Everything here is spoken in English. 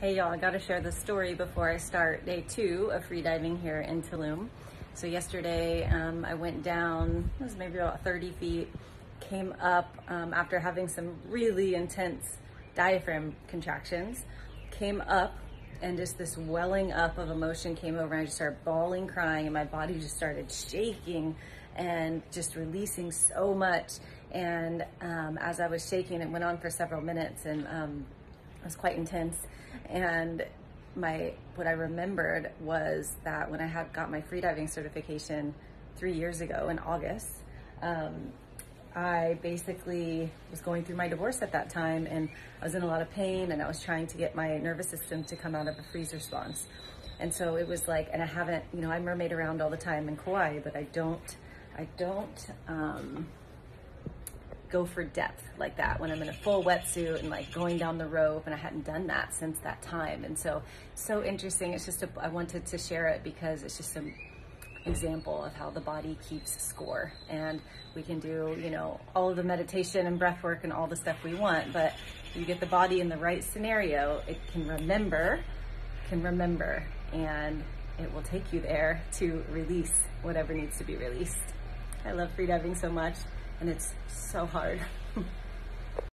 Hey y'all, I gotta share the story before I start day two of freediving here in Tulum. So yesterday um, I went down, it was maybe about 30 feet, came up um, after having some really intense diaphragm contractions, came up and just this welling up of emotion came over and I just started bawling, crying and my body just started shaking and just releasing so much. And um, as I was shaking, it went on for several minutes and um, it was quite intense. And my what I remembered was that when I had got my freediving certification three years ago in August, um, I basically was going through my divorce at that time and I was in a lot of pain and I was trying to get my nervous system to come out of a freeze response. And so it was like, and I haven't, you know, I mermaid around all the time in Kauai, but I don't, I don't, um, go for depth like that when I'm in a full wetsuit and like going down the rope and I hadn't done that since that time. And so, so interesting. It's just, a, I wanted to share it because it's just an example of how the body keeps score and we can do, you know, all of the meditation and breath work and all the stuff we want, but you get the body in the right scenario, it can remember, can remember, and it will take you there to release whatever needs to be released. I love freediving so much and it's so hard.